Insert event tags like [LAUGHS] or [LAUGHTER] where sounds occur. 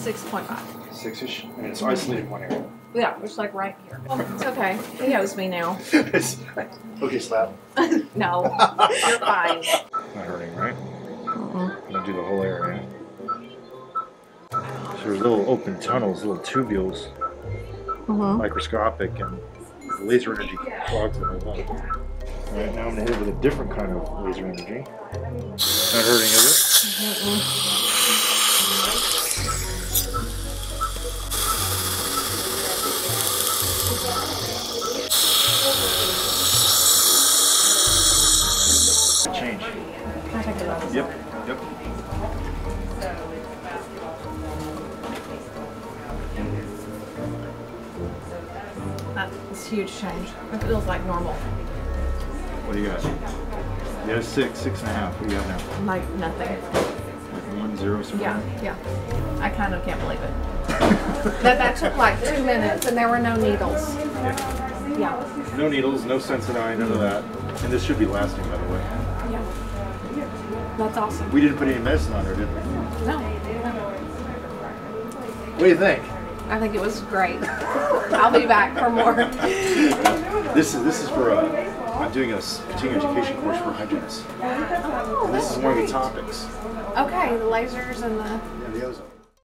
six point five. Six-ish, and it's isolated one area. Yeah, it's like right here. It's okay. He owes me now. [LAUGHS] Okay, slap. [LAUGHS] No, you're fine. Not hurting, right? Mm-mm. I'm gonna do the whole area. So there's little open tunnels, little tubules, Mm-hmm. microscopic, and the laser energy clogs the whole thing. All right, now I'm gonna hit it with a different kind of laser energy. Not hurting, is it? Change. Can I take the? Yep. Yep. That's a huge change. It feels like normal. What do you got? You have six, six and a half. What do you have now? Like nothing. Like one zero something? Yeah, yeah. I kind of can't believe it. [LAUGHS] that that took like two minutes and there were no needles. Yeah. Yeah, No needles, no Sensodyne, none of that. And this should be lasting, by the way. That's awesome. We didn't put any medicine on her, did we? No. What do you think? I think it was great. [LAUGHS] I'll be back for more. [LAUGHS] This is this is for uh, I'm doing a continuing education course for hygienists. Oh, This is one of the topics. Okay, the lasers and the. Yeah, the ozone.